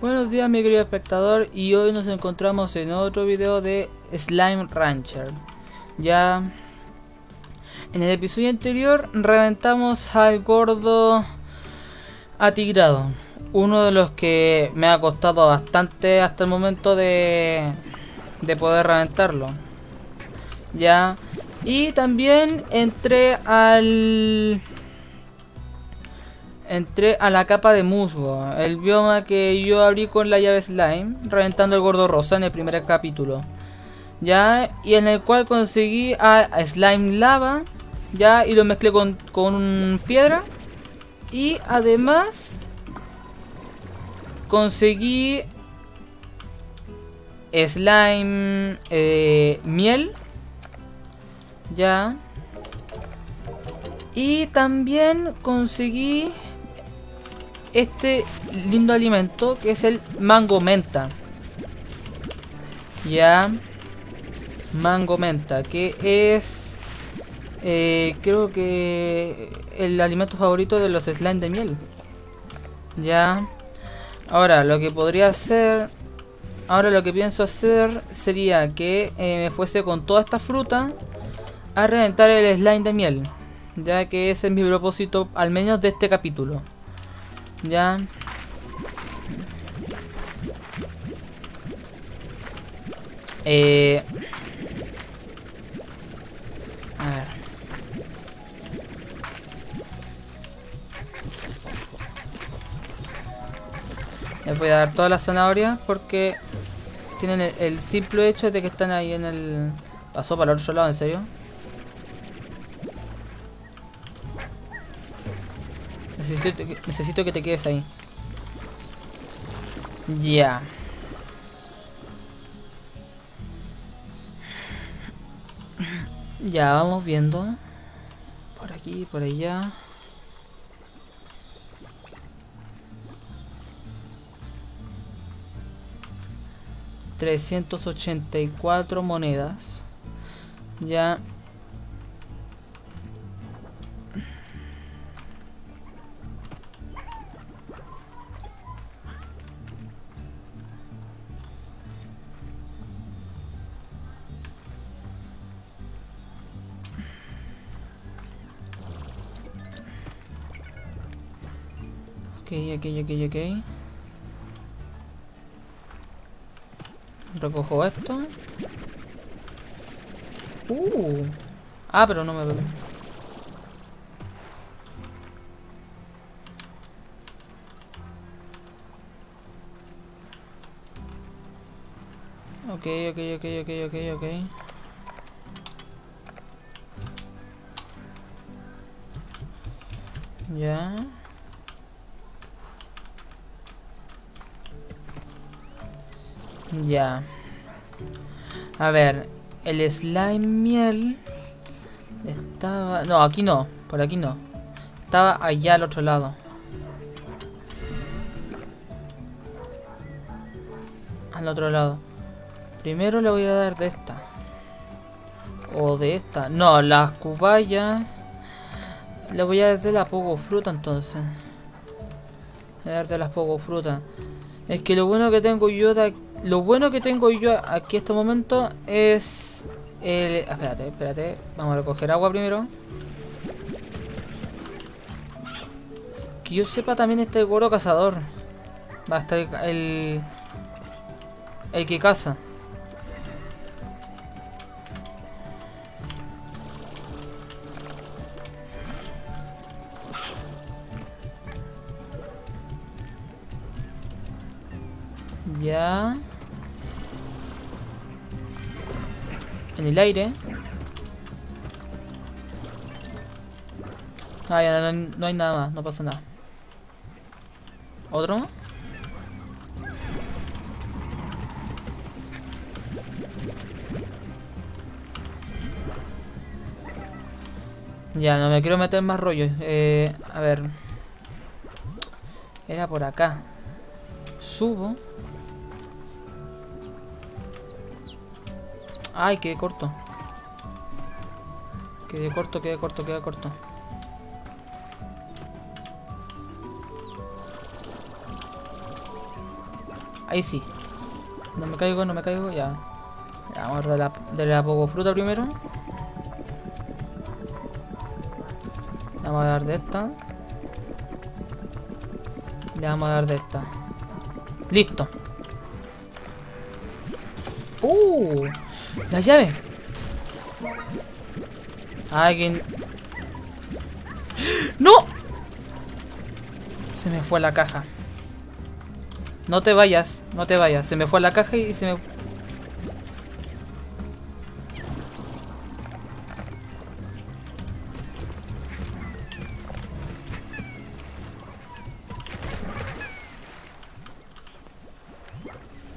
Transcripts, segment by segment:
Buenos días mi querido espectador y hoy nos encontramos en otro video de Slime Rancher. Ya en el episodio anterior reventamos al gordo atigrado. Uno de los que me ha costado bastante hasta el momento de, de poder reventarlo. Ya. Y también entré al entré a la capa de musgo, el bioma que yo abrí con la llave slime, reventando el gordo rosa en el primer capítulo. Ya, y en el cual conseguí a slime lava, ya, y lo mezclé con, con piedra. Y además conseguí slime eh, miel. Ya. Y también conseguí este lindo alimento que es el mango menta. Ya. Mango menta, que es... Eh, creo que el alimento favorito de los slime de miel. Ya. Ahora, lo que podría hacer... Ahora lo que pienso hacer sería que eh, me fuese con toda esta fruta a reventar el slime de miel. Ya que ese es mi propósito, al menos de este capítulo. Ya. Eh... A. Les voy a dar todas las zanahorias porque tienen el, el, simple hecho de que están ahí en el... Pasó para el otro lado, ¿en serio? Necesito, que te quedes ahí. Ya. Ya, vamos viendo. Por aquí, por allá. Trescientos ochenta y cuatro monedas. Ya. Ok, ok, ok. Recojo esto. Uh. Ah, pero no me veo. Ok, ok, ok, ok, ok, ok. Ya. Ya. A ver, el slime miel estaba... No, aquí no, por aquí no. Estaba allá al otro lado. Al otro lado. Primero le voy a dar de esta. O de esta. No, las cubayas. Le voy a dar de la poco fruta entonces. Voy a dar de las poco fruta. Es que lo bueno que tengo yo de aquí lo bueno que tengo yo aquí en este momento es... El... Espérate, espérate. Vamos a recoger agua primero. Que yo sepa también está el gordo cazador. Va a estar el... El que caza. Ya. En el aire. Ah, ya, no, no, hay nada más, no pasa nada. ¿Otro? Ya, no me quiero meter más rollos. Eh, a ver. Era por acá. Subo. Ay, quedé corto. Quedé corto, quedé corto, quedé corto. Ahí sí. No me caigo, no me caigo, ya. vamos a dar la, la poco fruta primero. Vamos a dar de esta. Le vamos a dar de esta. Listo. ¡Uh! La llave. Alguien. ¡No! Se me fue la caja. No te vayas, no te vayas. Se me fue la caja y se me...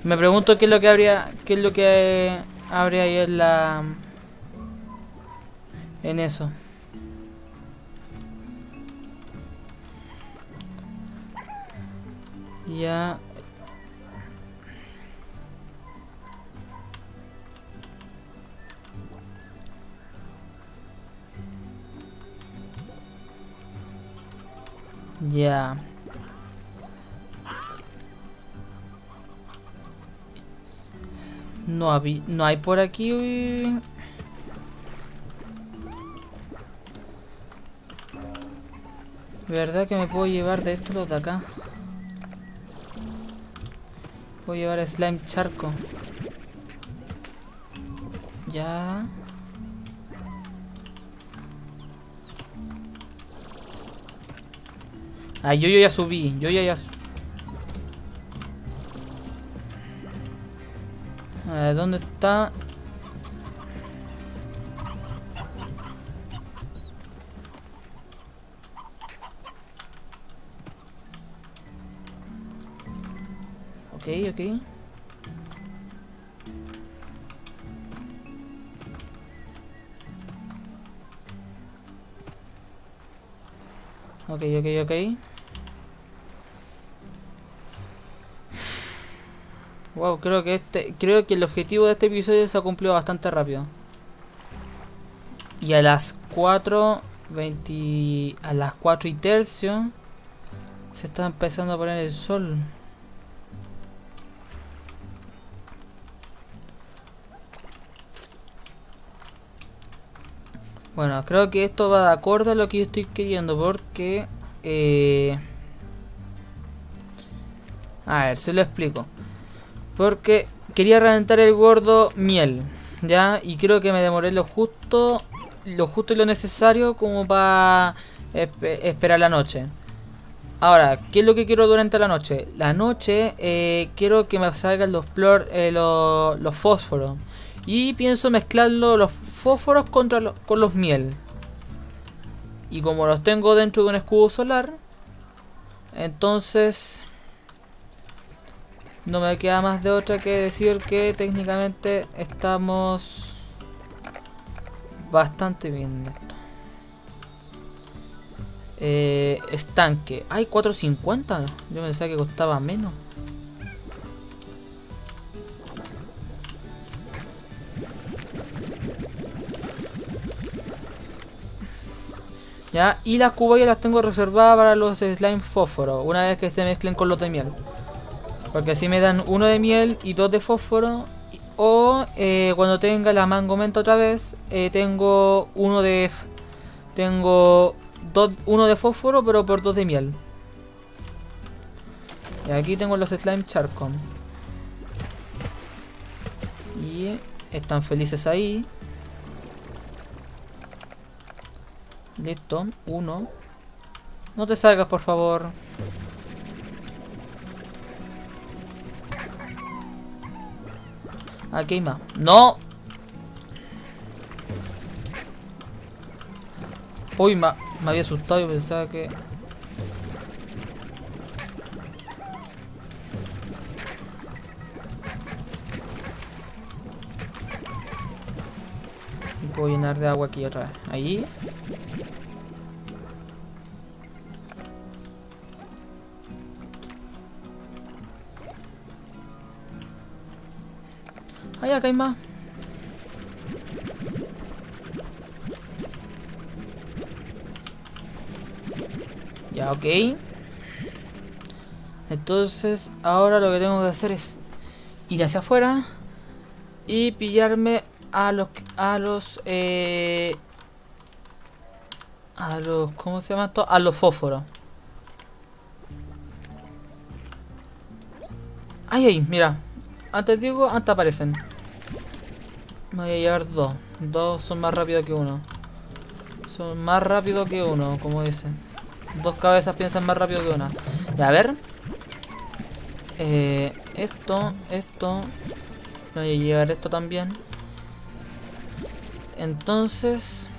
Me pregunto qué es lo que habría... qué es lo que habría ahí en la... en eso. Ya Ya. No, no hay por aquí... ¿Verdad que me puedo llevar de estos los de acá? Puedo llevar slime charco. Ya. Ah, yo, yo ya subí. Yo ya ya A ver, ¿dónde está? Ok, ok. Ok, ok, ok. Wow, creo que este, creo que el objetivo de este episodio se ha cumplido bastante rápido. Y a las 4, 20, a las 4 y tercio se está empezando a poner el sol. Bueno, creo que esto va de acuerdo a lo que yo estoy queriendo porque... Eh... A ver, se lo explico. Porque quería reventar el gordo miel, ¿ya? Y creo que me demoré lo justo, lo justo y lo necesario como para esperar la noche. Ahora, ¿qué es lo que quiero durante la noche? La noche eh, quiero que me salgan los, plor, eh, los, los, fósforos. Y pienso mezclarlo los fósforos contra con los miel. Y como los tengo dentro de un escudo solar, entonces no me queda más de otra que decir que técnicamente estamos bastante bien esto. Eh, estanque. Hay 4.50. Yo pensaba que costaba menos. Ya, y las cubayas las tengo reservadas para los slime fósforo, una vez que se mezclen con los de miel. Porque así me dan uno de miel y dos de fósforo. O eh, cuando tenga la mango menta otra vez, eh, tengo uno de. Tengo dos, uno de fósforo, pero por dos de miel. Y aquí tengo los slime charcon. Y están felices ahí. Listo, uno. No te salgas, por favor. Aquí hay más. ¡No! Uy, me, me había asustado y pensaba que... Puedo llenar de agua aquí otra vez. Ahí. Ay, acá hay más. Ya, ok. Entonces, ahora lo que tengo que hacer es ir hacia afuera y pillarme a los a los eh, a los ¿cómo se llama esto? A los fósforos. Ay, ay, mira. Antes digo, antes aparecen. Me voy a llevar dos. Dos son más rápidos que uno. Son más rápidos que uno, como dicen. Dos cabezas piensan más rápido que una. Y a ver. Eh, esto, esto. Me voy a llevar esto también. Entonces...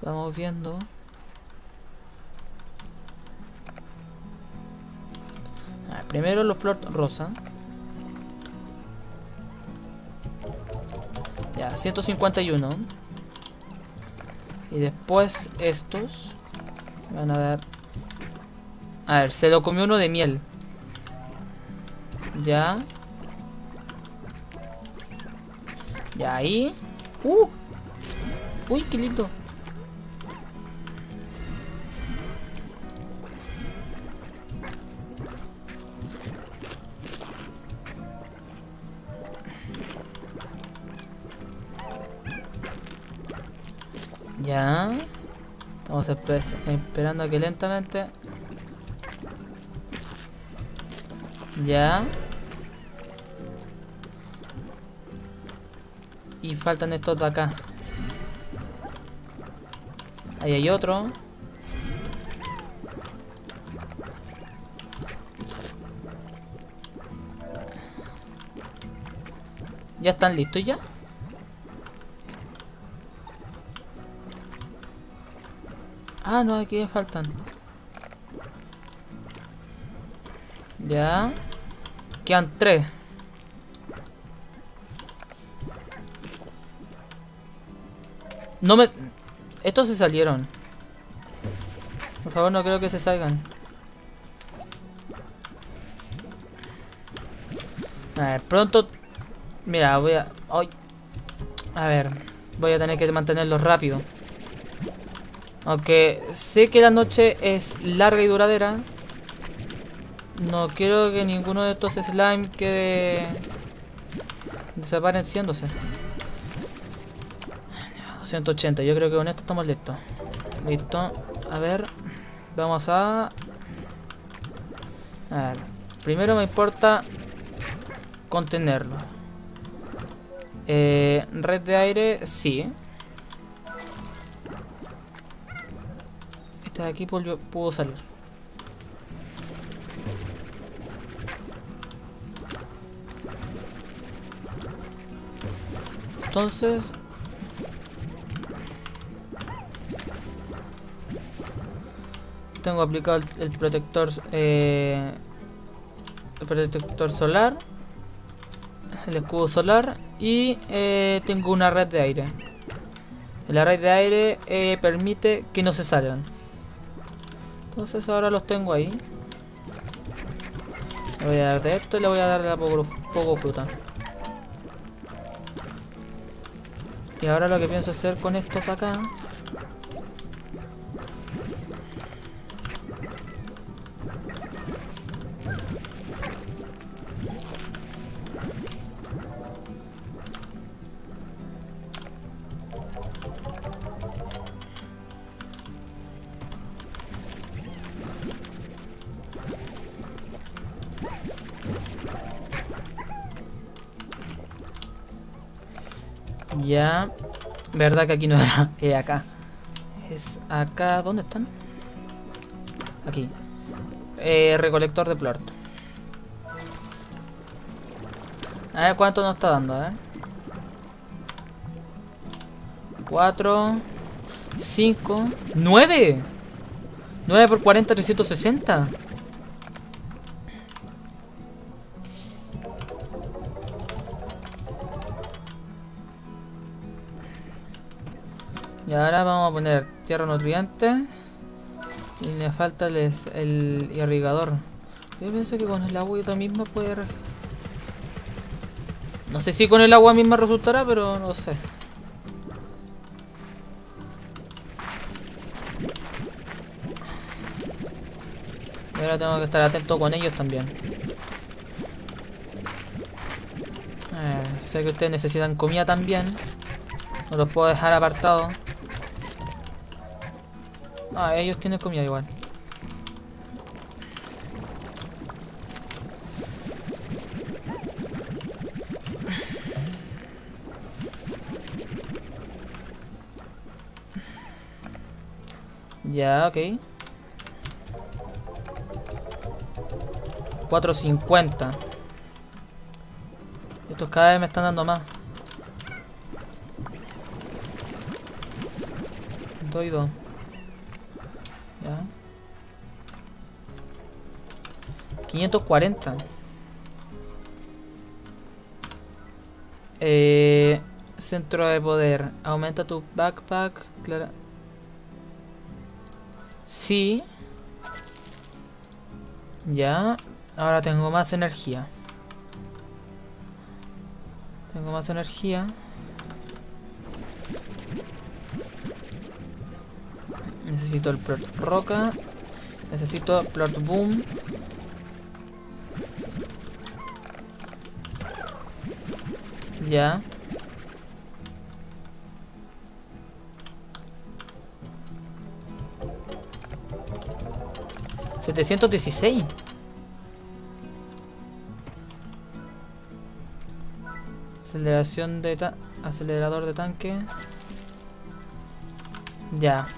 Vamos viendo. primero los flor rosa. Ya, 151. Y después estos. Van a dar... A ver, se lo comió uno de miel. Ya. Ya ahí. Uh. Uy, qué lindo. Estamos esperando que lentamente. Ya. Y faltan estos de acá. Ahí hay otro. ¿Ya están listos ya? No, aquí ya faltan. Ya. Quedan tres. No me... Estos se salieron. Por favor, no creo que se salgan. A ver, pronto... Mira, voy a... A ver, voy a tener que mantenerlo rápido. Aunque sé que la noche es larga y duradera. No quiero que ninguno de estos slime quede desapareciéndose. 280, yo creo que con esto estamos listos. Listo. A ver. Vamos a... A ver. Primero me importa contenerlo. Eh, red de aire, sí. Aquí pudo salir. Entonces... Tengo aplicado el, protector... Eh, el protector solar. El escudo solar. Y eh, tengo una red de aire. La red de aire eh, permite que no se salgan. Entonces ahora los tengo ahí. Le voy a dar de esto y le voy a dar de a poco, fruta. Y ahora lo que pienso hacer con estos acá Verdad que aquí no era. Es acá. Es acá. ¿Dónde están? Aquí. Eh, recolector de plort. A ver cuánto nos está dando, a ver. 4 5 9 9 por 40, 360 Y ahora vamos a poner tierra nutriente. Y le falta el, irrigador. Yo pienso que con el agua misma puede... No sé si con el agua misma resultará, pero no sé. Y ahora tengo que estar atento con ellos también. Eh, sé que ustedes necesitan comida también. No los puedo dejar apartados. Ah, ellos tienen comida igual. Ya, ok. 4.50. Estos cada vez me están dando más. Doy dos. Ya. 540. Eh, centro de poder. Aumenta tu backpack. Clara. Sí. Ya. Ahora tengo más energía. Tengo más energía. Necesito el plot roca. Necesito plot boom. Ya. Setecientos dieciséis. Aceleración de ta acelerador de tanque. Ya.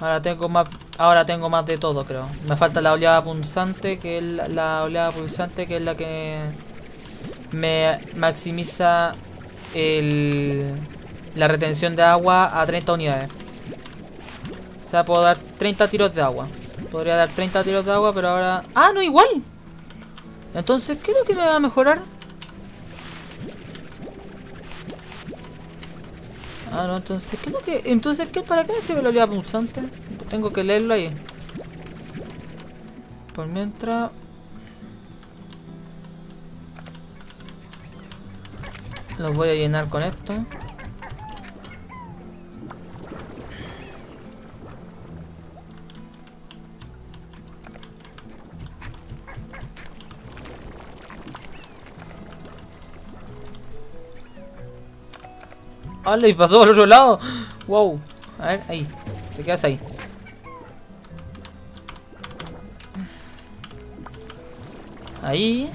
Ahora tengo más ahora tengo más de todo, creo. Me falta la oleada pulsante, que la oleada pulsante que es la que me maximiza el, la retención de agua a 30 unidades. O sea, puedo dar 30 tiros de agua. Podría dar 30 tiros de agua, pero ahora... ¡Ah, no, igual! Entonces, ¿qué es lo que me va a mejorar? Ah, no, entonces, ¿qué es lo que...? Entonces, ¿qué, ¿para qué me sirve la? Tengo que leerlo ahí. Por mientras... Los voy a llenar con esto. ¡Hala! Y pasó al otro lado. ¡Wow! A ver, ahí. Te quedas ahí. Ahí.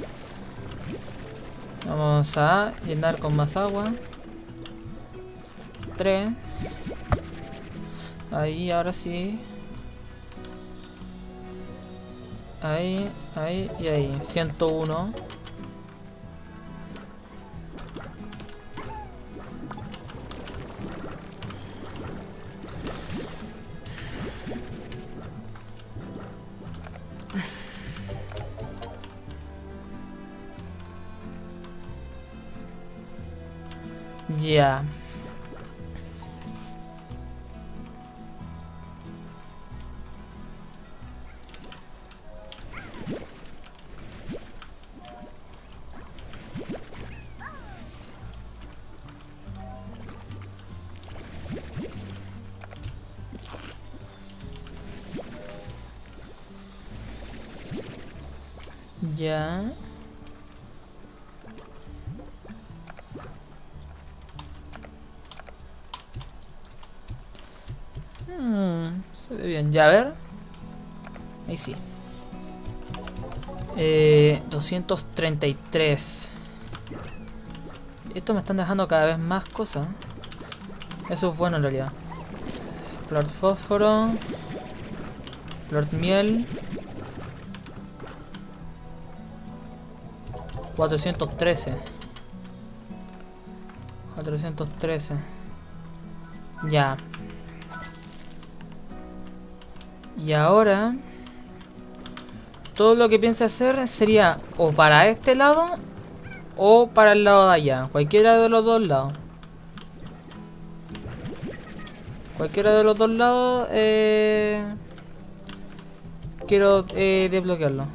Vamos a llenar con más agua. 3. Ahí, ahora sí. Ahí, ahí y ahí. 101. Hmm, se ve bien. Ya, a ver. Ahí sí. Eh, 233. Esto me están dejando cada vez más cosas. Eso es bueno en realidad. Plort fósforo. Plort miel. 413. 413. Ya. Y ahora... Todo lo que piense hacer sería o para este lado o para el lado de allá. Cualquiera de los dos lados. Cualquiera de los dos lados eh, quiero eh, desbloquearlo.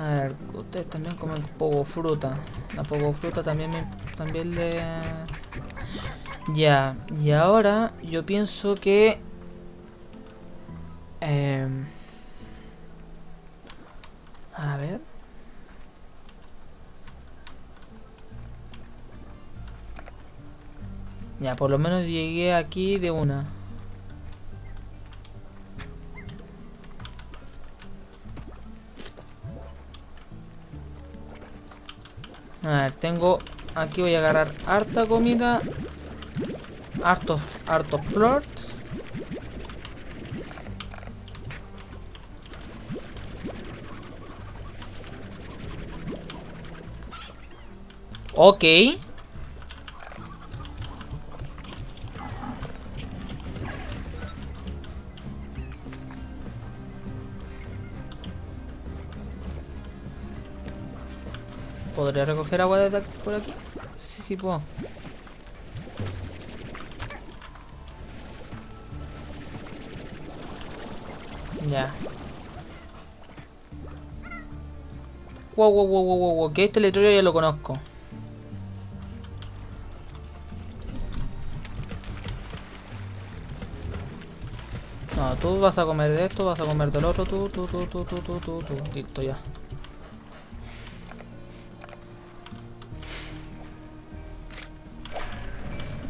A ver, ustedes también comen poco fruta. La poco fruta también me, también le... Ya, y ahora yo pienso que... Eh, a ver. Ya, por lo menos llegué aquí de una. Tengo... Aquí voy a agarrar harta comida. Hartos, hartos plots. Ok. ¿Podría recoger agua de por aquí? Sí, sí puedo. Ya. Wow, wow, wow, wow, wow, que este letrero ya lo conozco. Tú vas a comer de esto, vas a comer del otro, tú, tú, tú, tú, tú, tú, tú, tú. Listo, ya.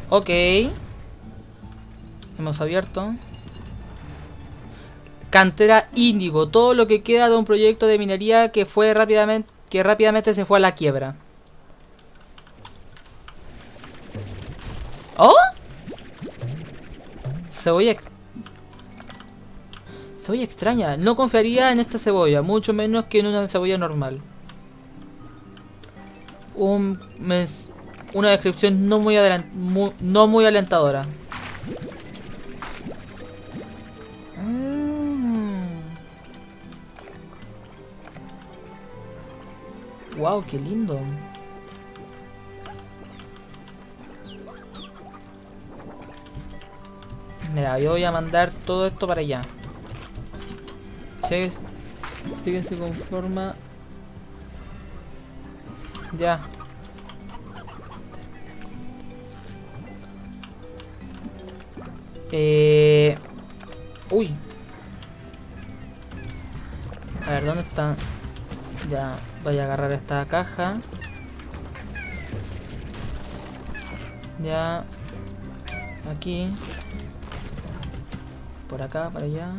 Ok. Hemos abierto. Cantera Índigo. Todo lo que queda de un proyecto de minería que fue rápidamente. que rápidamente se fue a la quiebra. ¿Oh? Cebolla Cebolla extraña. No confiaría en esta cebolla, mucho menos que en una cebolla normal. Un mes una descripción no muy, no muy alentadora. Wow, qué lindo. Mira, yo voy a mandar todo esto para allá. Si que se conforma. Ya. Eh... Uy. A ver, ¿dónde está? Ya, voy a agarrar esta caja. Ya. Aquí. Por acá, para allá.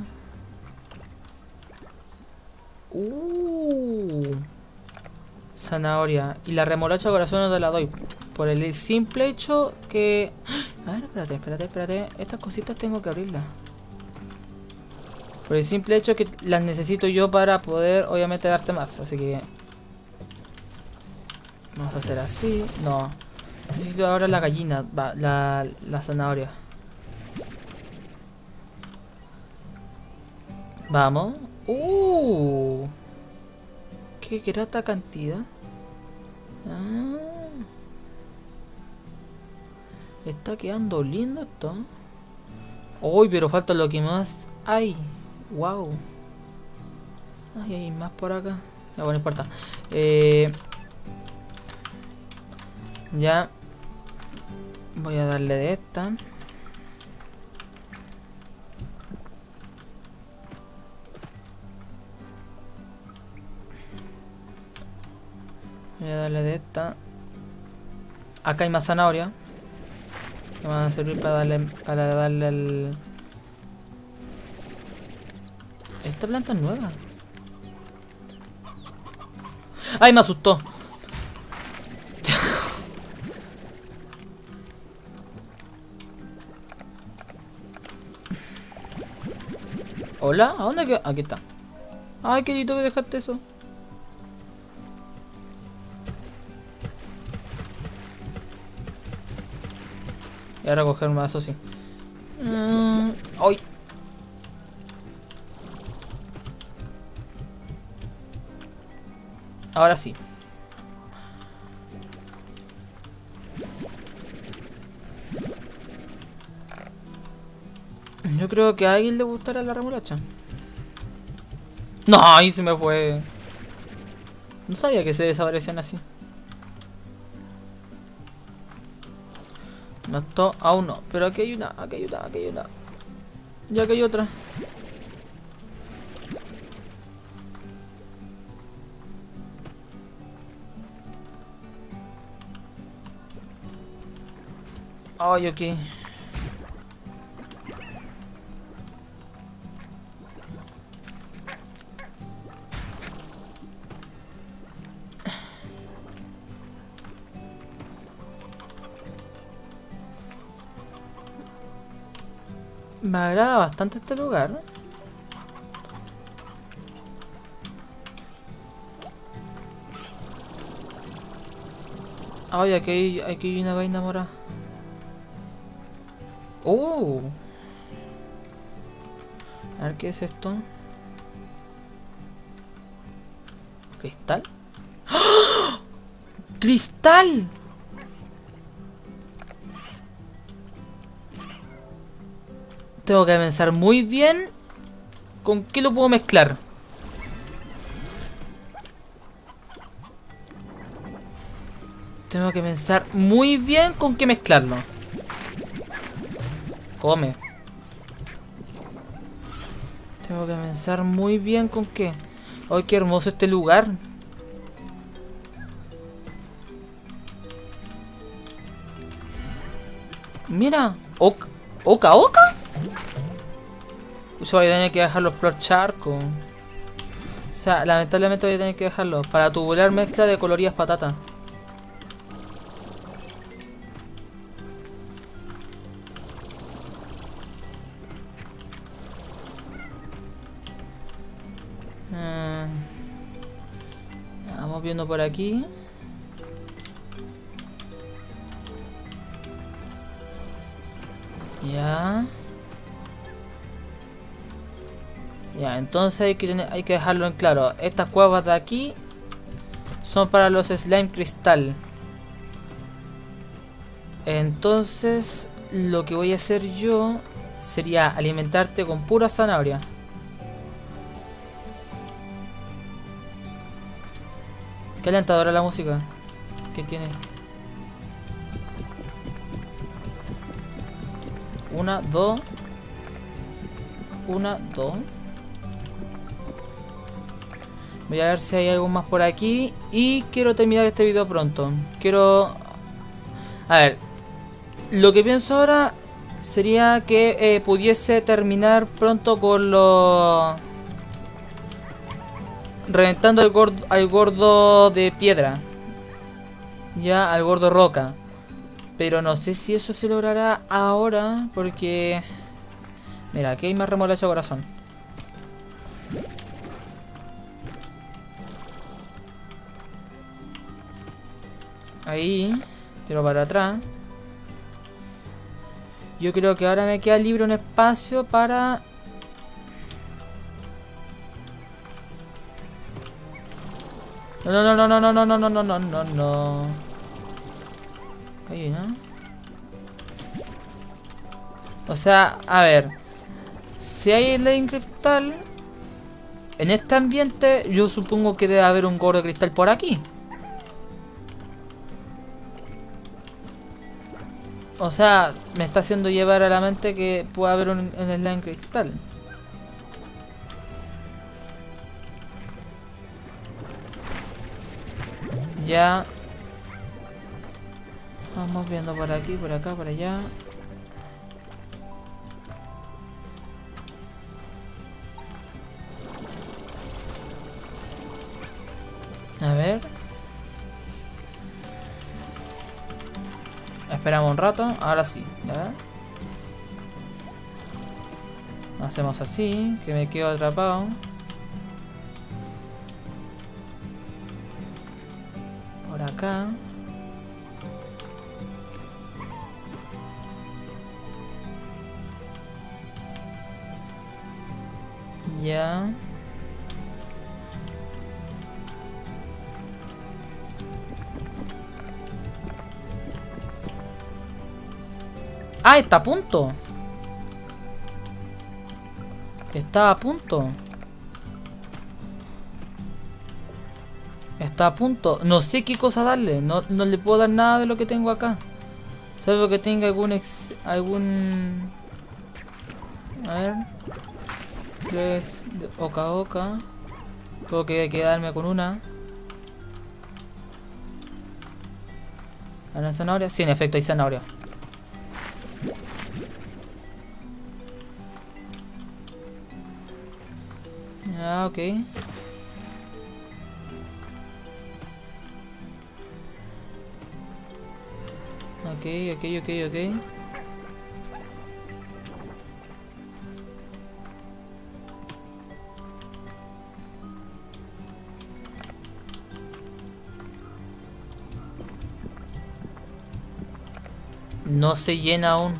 Uh. Zanahoria. Y la remolacha corazón no te la doy. Por el simple hecho que... A ver, espérate, espérate, espérate. Estas cositas tengo que abrirlas. Por el simple hecho que las necesito yo para poder, obviamente, darte más. Así que... Vamos a hacer así. No. Necesito ahora la gallina. la, la zanahoria. Vamos. ¡Uh! ¿Qué grata cantidad? Ah. Está quedando lindo esto. Uy, pero falta lo que más hay. Wow. Ay, hay más por acá. Bueno, no importa. Eh, ya. Voy a darle de esta. Darle de esta. Acá hay más zanahoria. Que van a servir para darle, para darle el... Esta planta es nueva. ¡Ay, me asustó! ¿Hola? ¿A dónde quedó? Aquí está. Ay, querido, me dejaste eso. Ahora coger un mazo, sí. Mm. Ahora sí. Yo creo que a alguien le gustará la remolacha. No, ahí se me fue. No sabía que se desaparecían así. No esto aún no. Pero aquí hay una, aquí hay una, aquí hay una. Y aquí hay otra. Ay, ok. Me agrada bastante este lugar. Ay, aquí hay, aquí una vaina mora. ¡Oh! A ver qué es esto. ¿Cristal? ¡Ah! ¡Cristal! Tengo que pensar muy bien con qué lo puedo mezclar. Tengo que pensar muy bien con qué mezclarlo. Come. Tengo que pensar muy bien con qué. ¡Ay, qué hermoso este lugar! Mira, oca, oca, Uso voy a tener que dejar los plot charcos. O sea, lamentablemente voy a tener que dejarlo para tubular mezcla de coloridas patatas. Vamos viendo por aquí. Ya. Ya, entonces hay que, hay que dejarlo en claro. Estas cuevas de aquí son para los slime cristal. Entonces, lo que voy a hacer yo sería alimentarte con pura zanahoria. Qué alentadora la música que tiene. Una, dos. Una, dos. Voy a ver si hay algo más por aquí. Y quiero terminar este video pronto. Quiero... A ver. Lo que pienso ahora sería que eh, pudiese terminar pronto con los reventando al gordo, al gordo de piedra. Ya, al gordo roca. Pero no sé si eso se logrará ahora, porque... Mira, aquí hay más remolacha corazón. Ahí, tiro para atrás. Yo creo que ahora me queda libre un espacio para No, no, no, no, no, no, no, no, no, no, no, no. Ahí, ¿no? O sea, a ver. Si hay el cristal. En este ambiente, yo supongo que debe haber un gordo de cristal por aquí. O sea, me está haciendo llevar a la mente que puede haber un, en el cristal. Ya. Vamos viendo por aquí, por acá, por allá. Esperamos un rato. Ahora sí. ¿ya? Hacemos así, que me quedo atrapado. Está a punto. Está a punto. Está a punto. No sé qué cosa darle. No, no le puedo dar nada de lo que tengo acá. Salvo que tenga algún ex, algún... A ver. Tres oca oca. Tengo que quedarme con una. ¿Hay zanahoria? Sí, en efecto hay zanahoria. Ya, ok. Ok, ok, ok, ok. No se llena aún.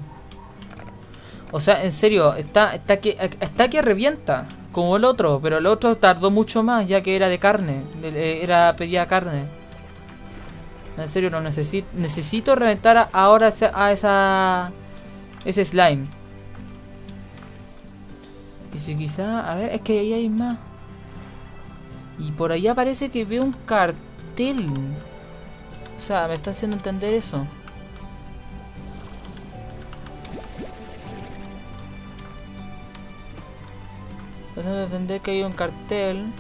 O sea, en serio, está, está, que, está que revienta. Como el otro, pero el otro tardó mucho más ya que era de carne. de- era pedía carne. En serio, no necesito. Necesito reventar ahora a esa. Ese slime. Y si quizá. A ver, es que ahí hay más. Y por allá parece que veo un cartel. O sea, me está haciendo entender eso. Está haciendo entender que hay un cartel.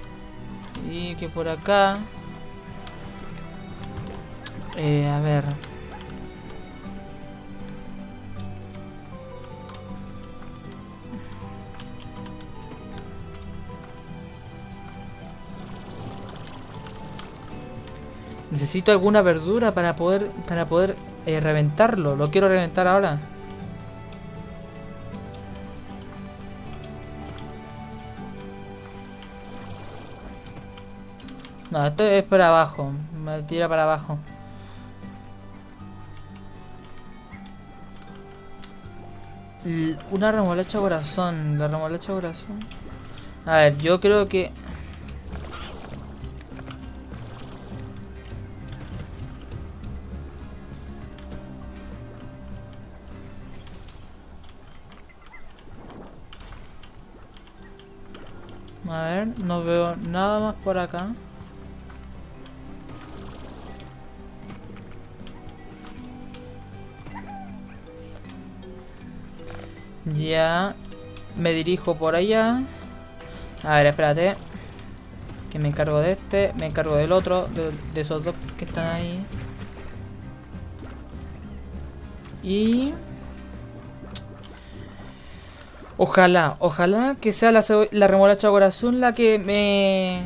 Y que por acá. Eh, a ver. Necesito alguna verdura para poder para poder eh, reventarlo. Lo quiero reventar ahora. Esto es para abajo. Me tira para abajo. Una remolacha corazón. La remolacha corazón. A ver, yo creo que. A ver, no veo nada más por acá. Ya me dirijo por allá. A ver, espérate. Que me encargo de este, me encargo del otro, de, esos dos que están ahí. Y... Ojalá, ojalá que sea la, la remolacha corazón la que me...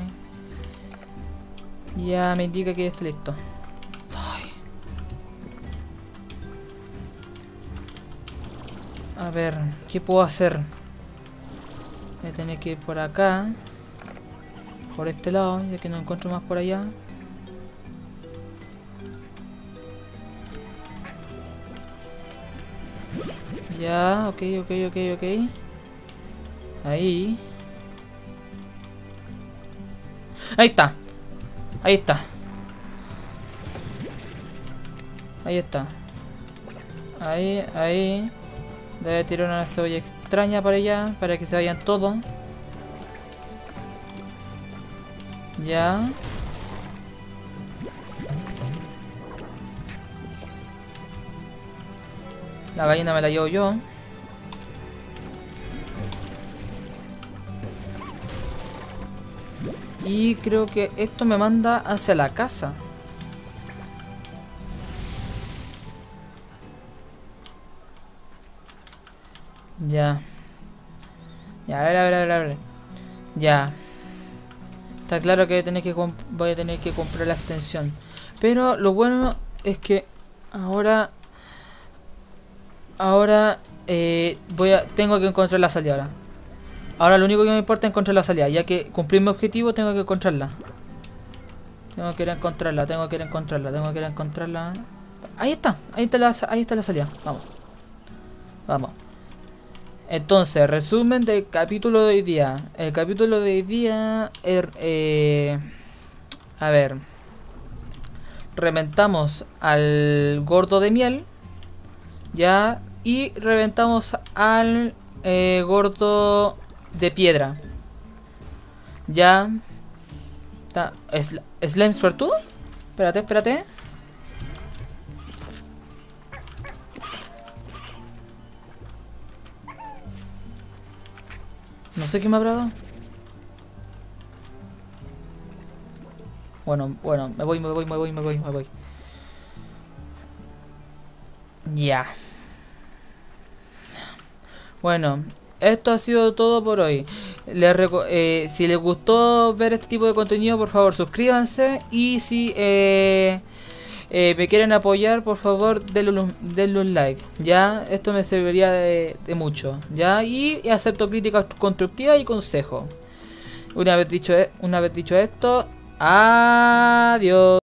Ya me indica que ya está listo. Ver, ¿qué puedo hacer? Voy a tener que ir por acá. Por este lado, ya que no encuentro más por allá. Ya, ok, ok, ok, ok. Ahí. Ahí está. Ahí está. Ahí está. Ahí, ahí. Debe tirar una cebolla extraña para allá, para que se vayan todos. Ya. La gallina me la llevo yo. Y creo que esto me manda hacia la casa. Ya. Ya, a ver, a ver, a ver, a ver. Ya. Está claro que voy a tener que, comprar la extensión. Pero lo bueno es que ahora... Ahora eh, voy a, tengo que encontrar la salida ahora. Ahora lo único que me importa es encontrar la salida. Ya que cumplí mi objetivo, tengo que encontrarla. Tengo que ir a encontrarla, tengo que ir a encontrarla, tengo que ir a encontrarla. Ahí está, ahí está la, ahí está la salida. Vamos. Vamos. Entonces, resumen del capítulo de hoy día. El capítulo de hoy día... er- eh, a ver. Reventamos al gordo de miel. Ya. Y reventamos al eh, gordo de piedra. Ya. ¿Sl- ¿Slime suertudo? Espérate, espérate. No sé qué me habrá dado. Bueno, bueno, me voy, me voy, me voy, me voy, me voy. Ya. Bueno, esto ha sido todo por hoy. Eh, si les gustó ver este tipo de contenido, por favor suscríbanse. Y si eh, eh, me quieren apoyar, por favor denle un, like. Ya, esto me serviría de, mucho. Ya, y, acepto críticas constructivas y consejos. Una vez dicho, e, una vez dicho esto, adiós.